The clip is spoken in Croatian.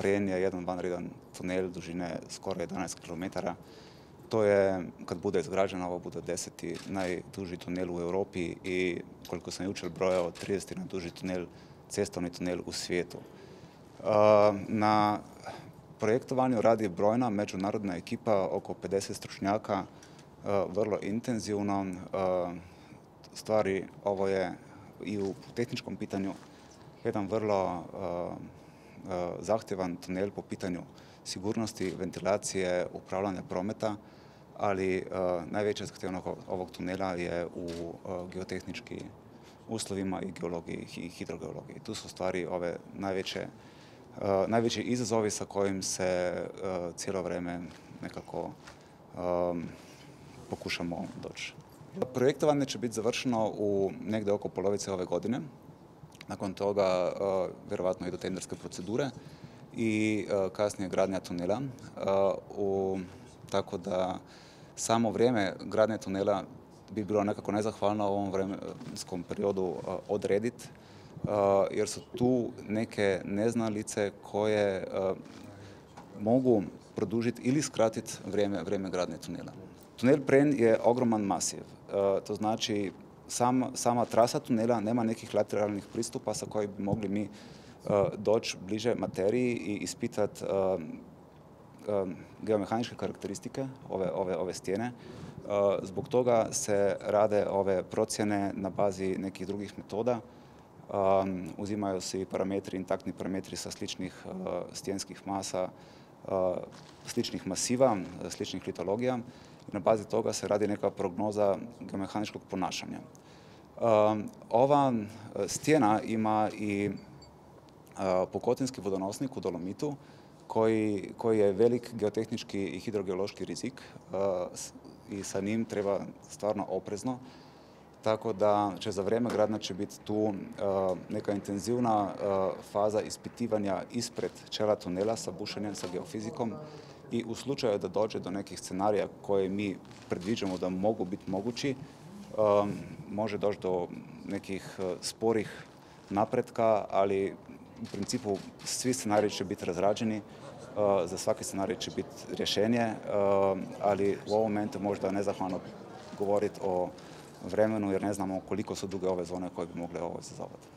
Pren je jedan vanredan tunel dužine skoro 11 km. To je, kad bude izgrađeno, ovo bude deseti najduži tunel u Europi i koliko sam jučer brojao, 30. najduži tunel, cestovni tunel u svijetu. Na projektovanju radi brojna međunarodna ekipa, oko 50 stručnjaka, vrlo intenzivno. Stvari, ovo je i u tehničkom pitanju jedan vrlo zahtjevan tunel po pitanju sigurnosti, ventilacije, upravljanja prometa, ali najveća zahtjevnost ovog tunela je u geotehnički uslovima i geologiji i hidrogeologiji. Tu su stvari ove najveće, najveći izazovi sa kojim se cijelo vrijeme nekako pokušamo doći. Projektovanje će biti završeno u negdje oko polovice ove godine. Nakon toga vjerovatno i do tenderske procedure i kasnije gradnja tunela. tako da samo vrijeme gradnje tunela bi bilo nekako nezahvalno u ovom vremenskom periodu odrediti jer su tu neke neznalice koje mogu produžiti ili skratiti vrijeme, vrijeme gradnje tunela. Tunel Pren je ogroman masiv. To znači sama trasa tunela nema nekih lateralnih pristupa sa kojih bi mogli mi doći bliže materiji i ispitati geomehaničke karakteristike ove, ove, ove stijene. Zbog toga se rade ove procjene na bazi nekih drugih metoda. Uzimaju se i parametri, intaktni parametri sa sličnih stijenskih masa, sličnih masiva, sličnih litologija na bazi toga se radi neka prognoza geomehaničkog ponašanja. Ova stijena ima i pokotinski vodonosnik u Dolomitu koji, koji je velik geotehnički i hidrogeološki rizik i sa njim treba stvarno oprezno. Tako da će za vrijeme gradnja će biti tu neka intenzivna faza ispitivanja ispred čela tunela sa bušenjem, sa geofizikom i u slučaju da dođe do nekih scenarija koje mi predviđamo da mogu biti mogući, može doći do nekih sporih napretka, ali u principu svi scenariji će biti razrađeni, za svaki scenarij će biti rješenje, ali u ovom momentu možda nezahvalno govoriti o vremenu jer ne znamo koliko su duge ove zone koje bi mogle ovo izazovati.